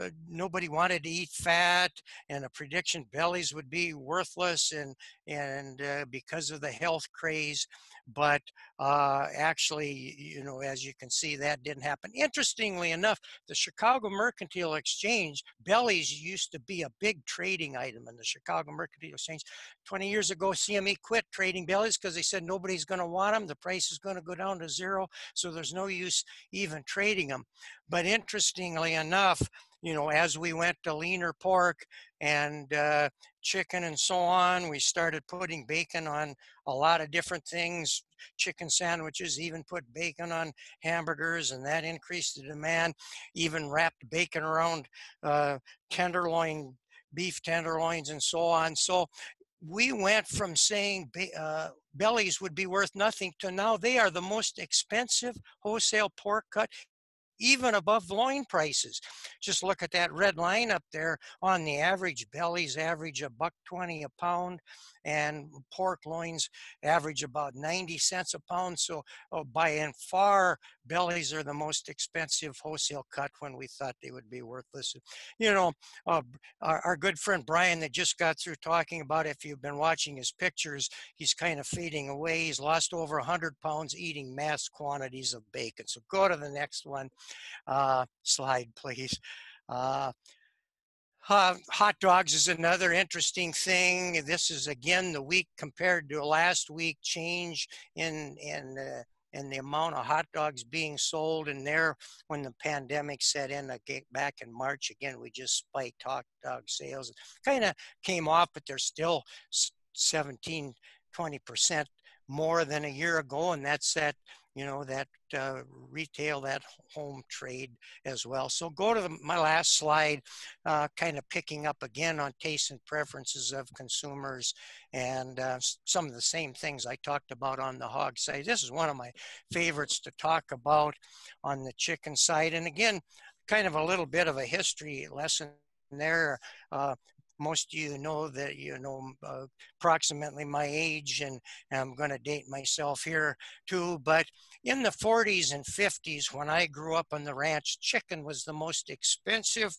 uh, nobody wanted to eat fat and a prediction bellies would be worthless and and uh, because of the health craze. But uh, actually you know as you can see that didn't happen. Interestingly enough the chicago mercantile exchange bellies used to be a big trading item in the chicago mercantile exchange. 20 years ago cme quit trading bellies because they said nobody's going to want them the price is going to go down to zero so there's no use even trading them but interestingly enough you know, as we went to leaner pork and uh, chicken and so on, we started putting bacon on a lot of different things, chicken sandwiches, even put bacon on hamburgers, and that increased the demand. Even wrapped bacon around uh, tenderloin, beef tenderloins, and so on. So we went from saying uh, bellies would be worth nothing to now they are the most expensive wholesale pork cut even above loin prices. Just look at that red line up there on the average. Bellies average a buck 20 a pound and pork loins average about 90 cents a pound. So oh, by and far, bellies are the most expensive wholesale cut when we thought they would be worthless. You know, uh, our, our good friend Bryon that just got through talking about if you've been watching his pictures, he's kind of fading away. He's lost over 100 pounds eating mass quantities of bacon. So go to the next one. Uh, slide, please. Uh, uh, hot dogs is another interesting thing. This is again the week compared to last week change in in uh, in the amount of hot dogs being sold. And there, when the pandemic set in, again, back in March again, we just spiked hot dog sales. Kind of came off, but they're still 17, 20 percent more than a year ago, and that's at you know, that uh, retail, that home trade as well. So go to the, my last slide, uh, kind of picking up again on tastes and preferences of consumers and uh, some of the same things I talked about on the hog side. This is one of my favorites to talk about on the chicken side. And again, kind of a little bit of a history lesson there. Uh, most of you know that you know uh, approximately my age and i'm going to date myself here too but in the 40s and 50s when i grew up on the ranch chicken was the most expensive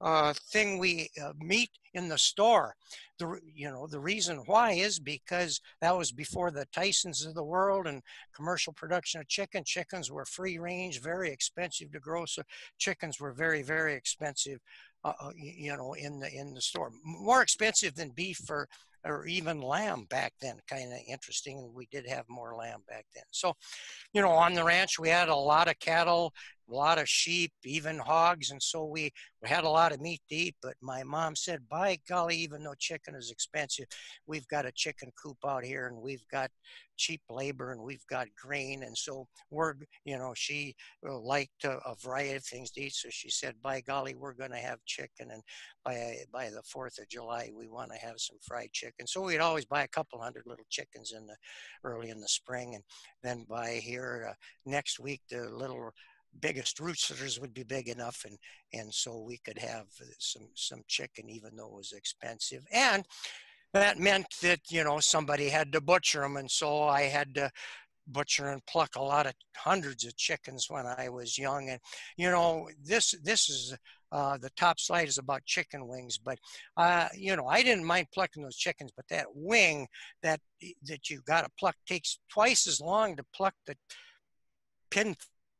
uh, thing we uh, meet in the store. The you know the reason why is because that was before the tysons of the world and commercial production of chicken. Chickens were free range very expensive to grow so chickens were very very expensive uh, uh you know, in the in the store. More expensive than beef or or even lamb back then. Kind of interesting. We did have more lamb back then. So, you know, on the ranch we had a lot of cattle a lot of sheep, even hogs. And so we, we had a lot of meat to eat. But my mom said, by golly, even though chicken is expensive, we've got a chicken coop out here and we've got cheap labor and we've got grain. And so we're, you know, she liked a, a variety of things to eat. So she said, by golly, we're going to have chicken. And by, by the 4th of July, we want to have some fried chicken. So we'd always buy a couple hundred little chickens in the early in the spring. And then by here uh, next week, the little biggest roosters would be big enough and and so we could have some some chicken even though it was expensive. And that meant that you know somebody had to butcher them and so i had to butcher and pluck a lot of hundreds of chickens when i was young. And you know this this is uh, the top slide is about chicken wings, but uh, you know I didn't mind plucking those chickens, but that wing that that you got to pluck takes twice as long to pluck the pin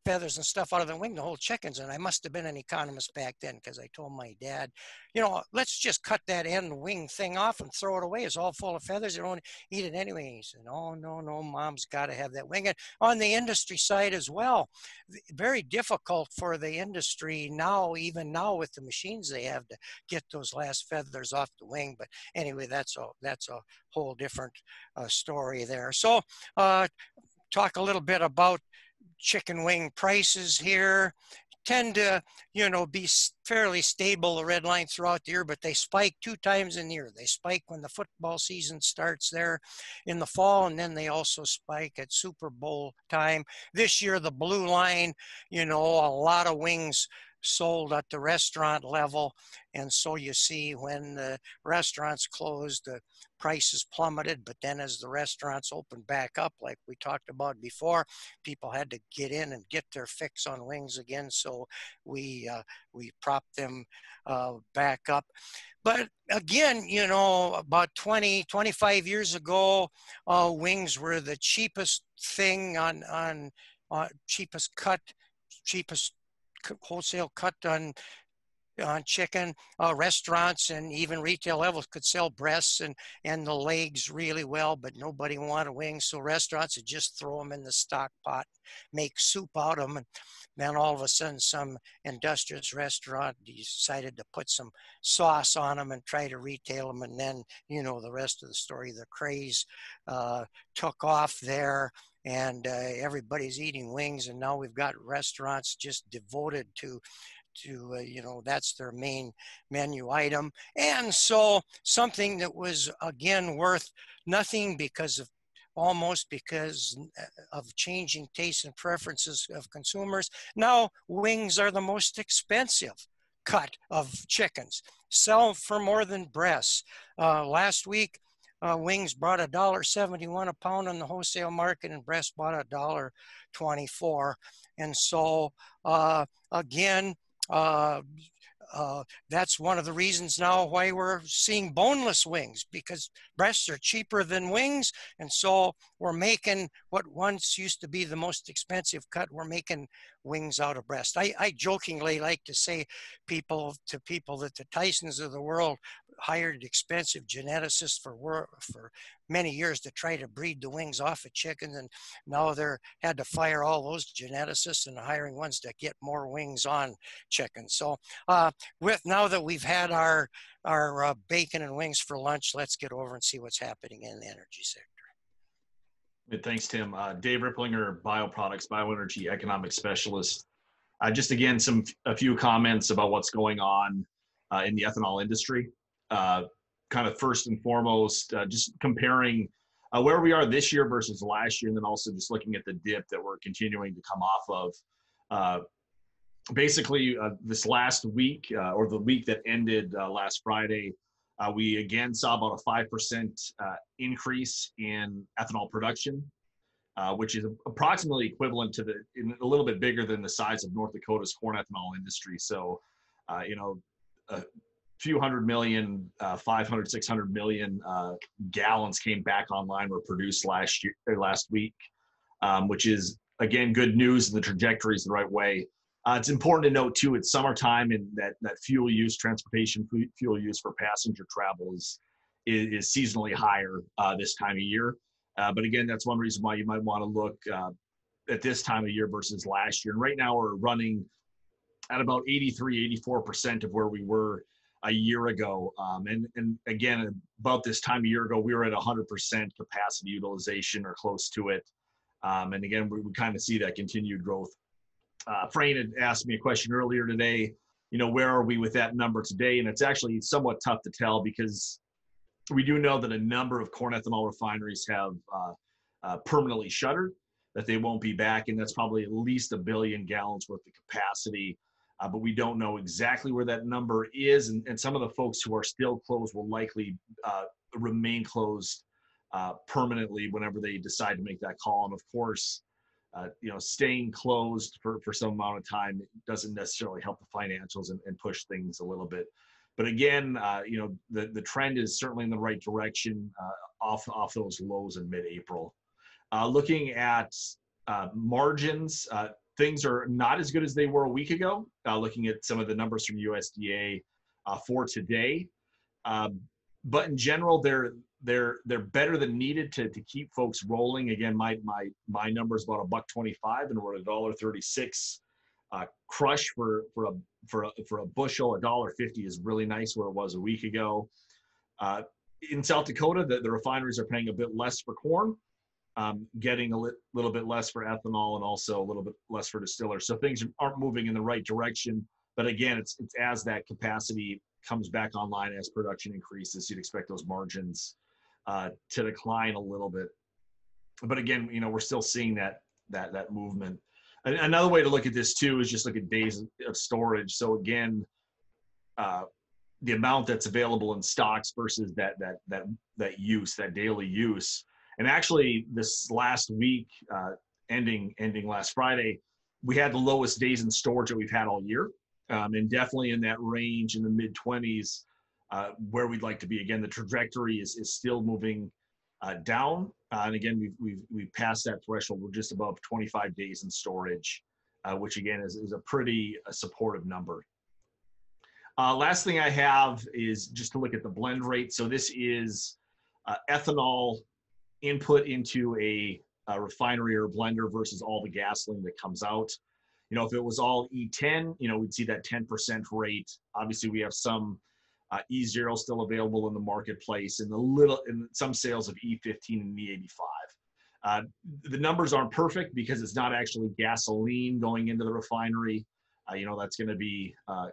feathers and stuff out of the wing to hold chickens. And I must have been an economist back then because I told my dad, you know, let's just cut that end wing thing off and throw it away. It's all full of feathers. They don't eat it anyway. He said, oh, no, no, mom's got to have that wing. And on the industry side as well, very difficult for the industry now, even now with the machines they have to get those last feathers off the wing. But anyway, that's a, that's a whole different uh, story there. So uh, talk a little bit about chicken wing prices here tend to, you know, be fairly stable, the red line throughout the year, but they spike two times in the year. They spike when the football season starts there in the fall, and then they also spike at Super Bowl time. This year, the blue line, you know, a lot of wings sold at the restaurant level. And so you see when the restaurants closed, the prices plummeted. But then as the restaurants opened back up, like we talked about before, people had to get in and get their fix on wings again. So we, uh, we propped them uh, back up. But again, you know, about 20, 25 years ago, uh, wings were the cheapest thing on, on, on cheapest cut, cheapest wholesale cut on on chicken. Uh, restaurants and even retail levels could sell breasts and, and the legs really well, but nobody wanted wings. So restaurants would just throw them in the stock pot, make soup out of them. And then all of a sudden, some industrious restaurant decided to put some sauce on them and try to retail them. And then, you know, the rest of the story, the craze uh, took off there and uh, everybody's eating wings and now we've got restaurants just devoted to to uh, you know that's their main menu item. And so something that was again worth nothing because of almost because uh, of changing tastes and preferences of consumers now wings are the most expensive cut of chickens. Sell for more than breasts. Uh, last week uh, wings brought a dollar seventy-one a pound on the wholesale market, and breast bought a dollar twenty-four. And so uh, again, uh, uh, that's one of the reasons now why we're seeing boneless wings because breasts are cheaper than wings. And so we're making what once used to be the most expensive cut, we're making wings out of breast. I, I jokingly like to say people to people that the Tysons of the world hired expensive geneticists for work for many years to try to breed the wings off of chickens and now they're had to fire all those geneticists and hiring ones to get more wings on chickens so uh, with now that we've had our our uh, bacon and wings for lunch let's get over and see what's happening in the energy sector Thanks, Tim. Uh, Dave Ripplinger, Bioproducts, Bioenergy Economic Specialist. Uh, just again, some a few comments about what's going on uh, in the ethanol industry. Uh, kind of first and foremost, uh, just comparing uh, where we are this year versus last year, and then also just looking at the dip that we're continuing to come off of. Basically, this last week, or the week that ended last Friday, we again saw about a 5% increase in ethanol production, which is approximately equivalent to the, a little bit bigger than the size of North Dakota's corn ethanol industry. So, you know, a few hundred million, uh, 500, 600 million uh, gallons came back online were produced last year, last week, um, which is again good news. And the trajectory is the right way. Uh, it's important to note too, it's summertime and that that fuel use, transportation fuel use for passenger travel is is, is seasonally higher uh, this time of year. Uh, but again, that's one reason why you might want to look uh, at this time of year versus last year. And right now we're running at about 83, 84% of where we were a year ago. Um, and, and again, about this time a year ago, we were at 100% capacity utilization or close to it. Um, and again, we, we kind of see that continued growth. Uh, Frayne had asked me a question earlier today, you know, where are we with that number today? And it's actually somewhat tough to tell because we do know that a number of corn ethanol refineries have uh, uh, permanently shuttered, that they won't be back. And that's probably at least a billion gallons worth of capacity uh, but we don't know exactly where that number is. And, and some of the folks who are still closed will likely uh, remain closed uh, permanently whenever they decide to make that call. And of course, uh, you know, staying closed for, for some amount of time doesn't necessarily help the financials and, and push things a little bit. But again, uh, you know, the, the trend is certainly in the right direction uh, off, off those lows in mid-April. looking at margins, things are not as good as they were a week ago. Uh, looking at some of the numbers from USDA uh, for today, um, but in general, they're they're they're better than needed to to keep folks rolling. Again, my my my number is about a buck twenty five, and we're at a dollar thirty six. Uh, crush for for a for a, for a bushel, a dollar fifty is really nice where it was a week ago. Uh, in South Dakota, the, the refineries are paying a bit less for corn, um, getting a li- little bit less for ethanol and also a little bit less for distillers. So things aren't moving in the right direction. But again, it's, it's as that capacity comes back online, as production increases, you'd expect those margins uh, to decline a little bit. But again, you know, we're still seeing that that that movement. Another way to look at this too is just look at days of storage. So again, uh, the amount that's available in stocks versus that that that that use, that daily use. And actually, this last week, uh, ending ending last Friday, we had the lowest days in storage that we've had all year, um, and definitely in that range in the mid 20s, uh, where we'd like to be. Again, the trajectory is is still moving uh, down, uh, and again, we've we've we've passed that threshold. We're just above 25 days in storage, uh, which again is is a pretty uh, supportive number. last thing I have is just to look at the blend rate. So this is ethanol input into a, a refinery or blender versus all the gasoline that comes out. You know, if it was all E10, you know, we'd see that 10% rate. Obviously, we have some uh, E0 still available in the marketplace and the little in some sales of E15 and E85. Uh, the numbers aren't perfect because it's not actually gasoline going into the refinery. Uh, you know, that's going to be, uh,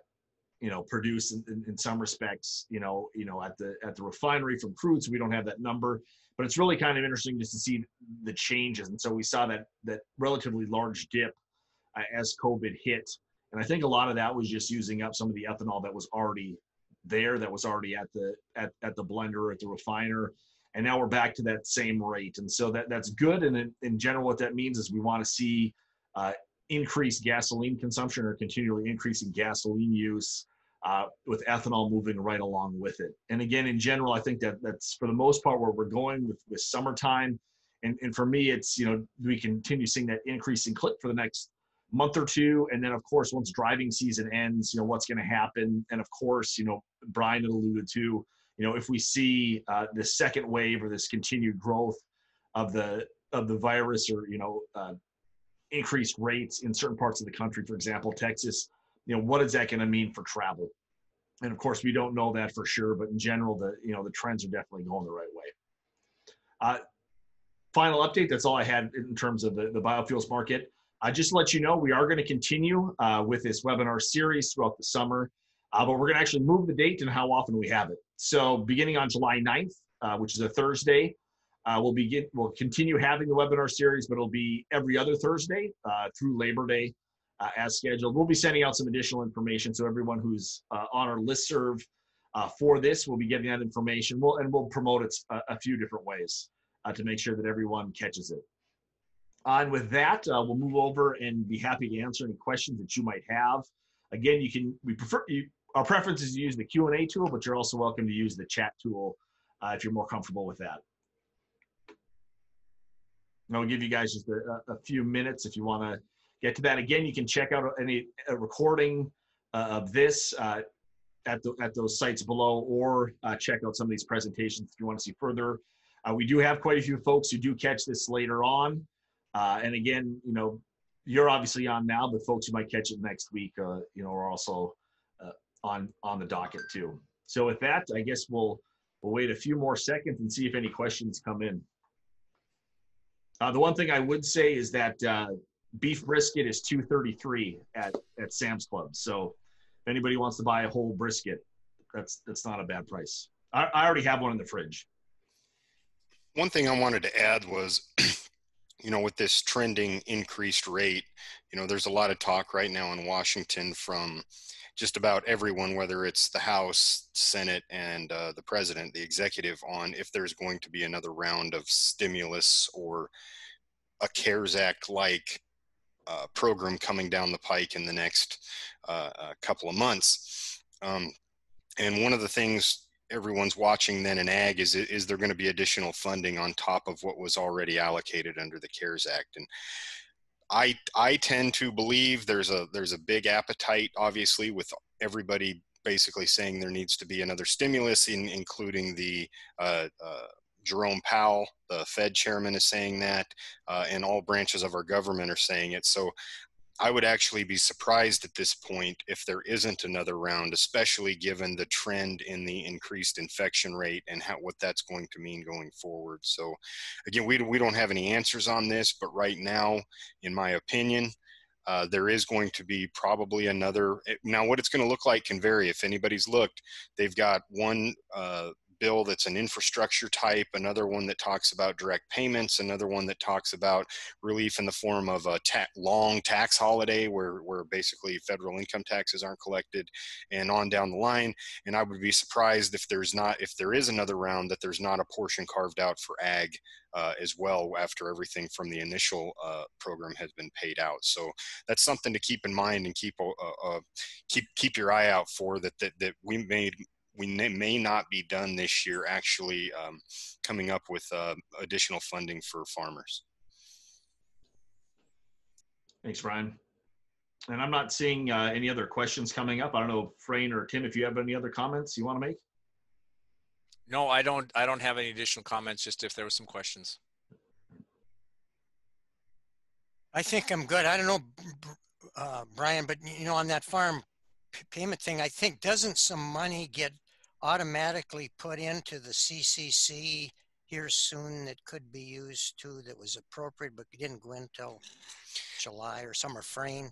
you know, produced in, in, in, some respects, you know, you know, at the at the refinery from crude. So we don't have that number but it's really kind of interesting just to see the changes. And so we saw that that relatively large dip uh, as COVID hit, and I think a lot of that was just using up some of the ethanol that was already there, that was already at the at, at the blender at the refiner, and now we're back to that same rate. And so that that's good. And in, in general, what that means is we want to see uh, increased gasoline consumption or continually increasing gasoline use uh, with ethanol moving right along with it. And again, in general, I think that that's for the most part where we're going with, with summertime. And, and for me, it's, you know, we continue seeing that increasing clip for the next month or two. And then, of course, once driving season ends, you know, what's going to happen. And of course, you know, Bryon had alluded to, you know, if we see uh, this second wave or this continued growth of the of the virus or, you know, uh, increased rates in certain parts of the country, for example, Texas, you know, what is that going to mean for travel? And of course, we don't know that for sure, but in general, the you know the trends are definitely going the right way. Uh, final update. That's all I had in terms of the, the biofuels market. I just to let you know we are going to continue uh, with this webinar series throughout the summer, uh, but we're going to actually move the date and how often we have it. So beginning on July 9th, uh, which is a Thursday, uh, we'll begin. We'll continue having the webinar series, but it'll be every other Thursday uh, through Labor Day uh, as scheduled. We'll be sending out some additional information, so everyone who's on our list serve for this will be getting that information. We'll and we'll promote it a, a few different ways to make sure that everyone catches it. And with that, we'll move over and be happy to answer any questions that you might have. Again, you can we prefer you, our preference is to use the Q&A tool, but you're also welcome to use the chat tool uh, if you're more comfortable with that. And I'll give you guys just a, a few minutes if you want to get to that. Again, you can check out any recording uh, of this uh, at, the, at those sites below or uh, check out some of these presentations if you want to see further. Uh, we do have quite a few folks who do catch this later on. Uh, and again, you know, you're obviously on now, but folks who might catch it next week, you know, are also on on the docket too. So with that, I guess we'll we'll wait a few more seconds and see if any questions come in. Uh, the one thing I would say is that uh, beef brisket is 233 at at Sam's Club. So if anybody wants to buy a whole brisket, that's that's not a bad price. I, I already have one in the fridge. One thing I wanted to add was, *clears throat* you know, with this trending increased rate, you know, there's a lot of talk right now in Washington from just about everyone, whether it's the House, Senate, and uh, the president, the executive, on if there's going to be another round of stimulus or a CARES Act like uh, program coming down the pike in the next uh, uh, couple of months. Um, and one of the things everyone's watching then in ag is is there going to be additional funding on top of what was already allocated under the CARES Act? And I I tend to believe there's a there's a big appetite, obviously, with everybody basically saying there needs to be another stimulus, in, including the uh, uh, Jerome Powell, the Fed chairman, is saying that, uh, and all branches of our government are saying it. So I would actually be surprised at this point if there isn't another round, especially given the trend in the increased infection rate and how, what that's going to mean going forward. So, again, we, we don't have any answers on this, but right now, in my opinion, uh, there is going to be probably another. Eh, now, what it's going to look like can vary. If anybody's looked, they've got one uh, bill that's an infrastructure type, another one that talks about direct payments, another one that talks about relief in the form of a ta- long tax holiday where, where basically federal income taxes aren't collected and on down the line. And I would be surprised if there's not, if there is another round, that there's not a portion carved out for ag uh, as well after everything from the initial uh, program has been paid out. So that's something to keep in mind and keep uh, keep keep your eye out for that that that we made we may not be done this year actually um, coming up with uh, additional funding for farmers. Thanks, Bryon. And I'm not seeing uh, any other questions coming up. I don't know, Frayne or Tim, if you have any other comments you want to make. No, I don't. I don't have any additional comments. Just if there were some questions. I think I'm good. I don't know, uh, Bryon, but you know, on that farm payment thing, I think doesn't some money get automatically put into the CCC here soon that could be used too that was appropriate but didn't go until July or summer Frayne?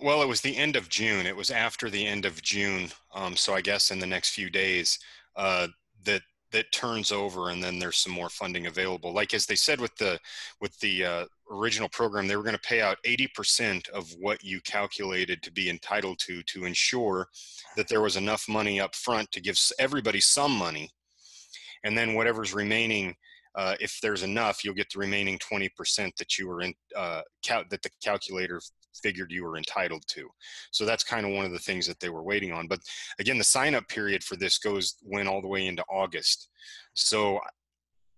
Well, it was the end of June. It was after the end of June. Um, so I guess in the next few days uh, that that turns over and then there's some more funding available. Like as they said with the with the uh, original program, they were going to pay out 80% of what you calculated to be entitled to to ensure that there was enough money up front to give everybody some money. And then whatever's remaining, uh, if there's enough, you'll get the remaining 20% that you were in, uh, cal- that the calculator figured you were entitled to. So that's kind of one of the things that they were waiting on. But again, the sign up period for this goes went all the way into August. So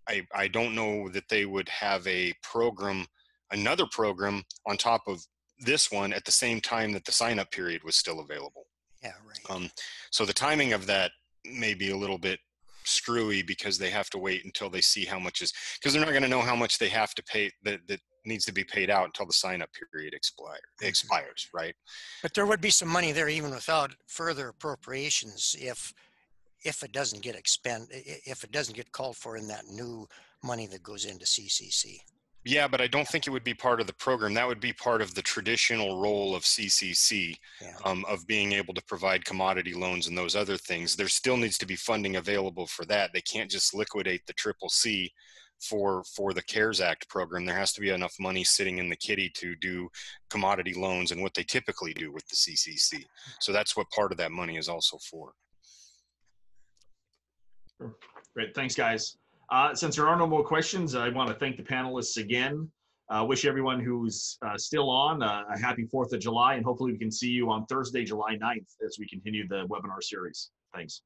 I, I don't know that they would have a program another program on top of this one at the same time that the sign up period was still available. Yeah, right. Um, so the timing of that may be a little bit screwy because they have to wait until they see how much is because they're not going to know how much they have to pay that, that needs to be paid out until the sign up period expire, mm-hmm. expires, right? But there would be some money there even without further appropriations if if it doesn't get expend, if it doesn't get called for in that new money that goes into CCC. Yeah, but I don't think it would be part of the program. That would be part of the traditional role of CCC, Yeah. um, of being able to provide commodity loans and those other things. There still needs to be funding available for that. They can't just liquidate the triple C for for the CARES Act program. There has to be enough money sitting in the kitty to do commodity loans and what they typically do with the CCC. So that's what part of that money is also for. Great, thanks, guys. Uh, since there are no more questions, I want to thank the panelists again. Uh, wish everyone who's uh, still on uh, a happy 4th of July, and hopefully we can see you on Thursday, July 9th as we continue the webinar series. Thanks.